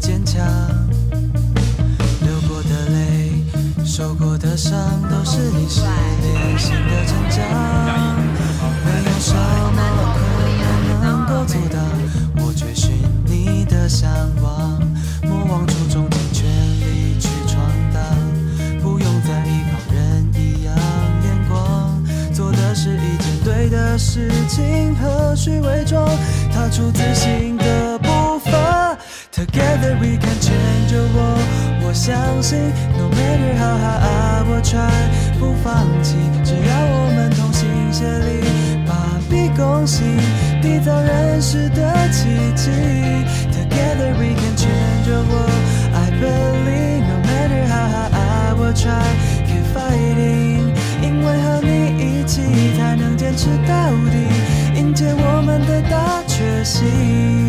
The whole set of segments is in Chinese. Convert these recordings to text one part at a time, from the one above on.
坚强。流过的泪，受过的伤，都是你训练心的成长。没有什么困难能够阻挡我追寻你的向往。莫忘初衷，尽全力去闯荡，不用在意旁人异样眼光。做的是一件对的事情，何须伪装？踏出自信。We can change the world。我相信，No matter how hard I will try，不放弃，只要我们同心协力，把笔共行，缔造人世的奇迹。Together we can change the world。I believe no matter how hard I will try, keep fighting，因为和你一起才能坚持到底，迎接我们的大决心。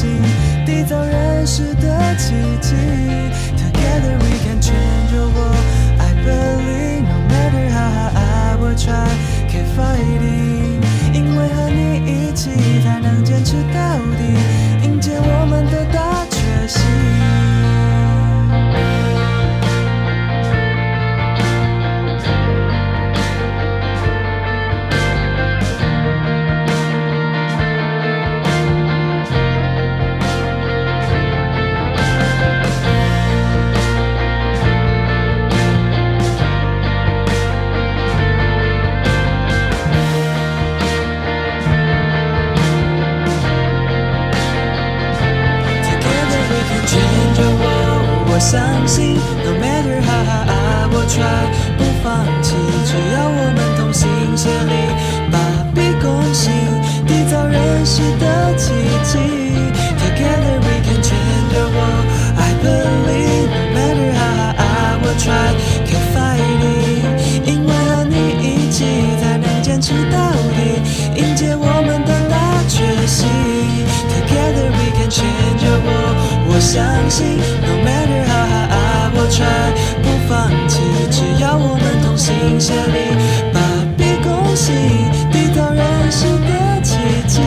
心，缔造人世的奇迹。Together we can change the world。I believe no matter how hard I will try, keep fighting，因为和你一起才能坚持到底，迎接我相信，No matter how hard I will try，不放弃，只要我们同心协力，把笔共行，缔造人生的奇迹。Together we can change the world。I believe no matter how hard I will try, keep fighting，因为和你一起才能坚持到底，迎接我们的大决心。Together we can change the world。我相信，No matter Try，不放弃，只要我们同心协力，把笔共行，缔造认识的奇迹。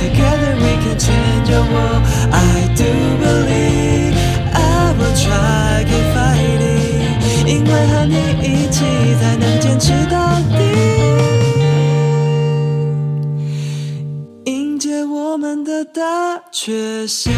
Together we can change the world。I do believe I will try keep fighting，因为和你一起才能坚持到底。迎接我们的大决心。